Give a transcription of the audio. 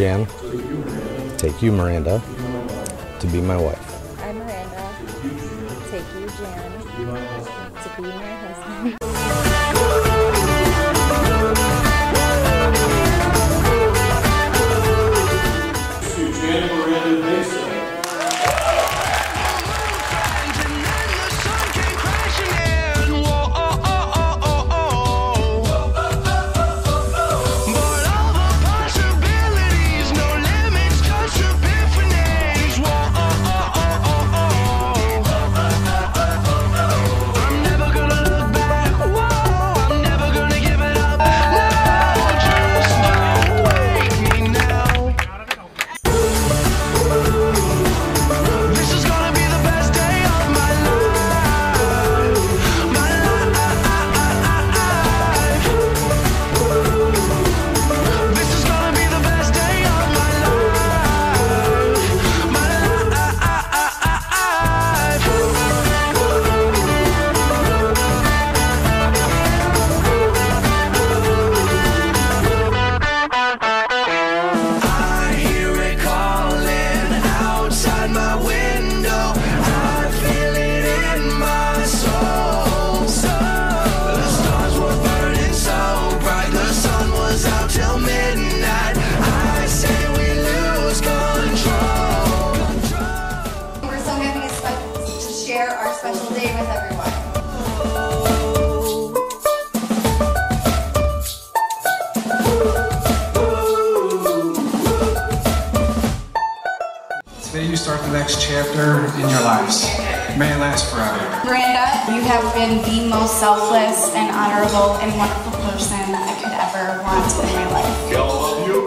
Jan. Take you, Miranda, to be my wife. I'm Miranda. Take you, Jan, to be my husband. Special day with everyone. Today you start the next chapter in your lives. May it last forever. Miranda, you have been the most selfless and honorable and wonderful person I could ever want in my life. Y'all love you. Cheers, long life.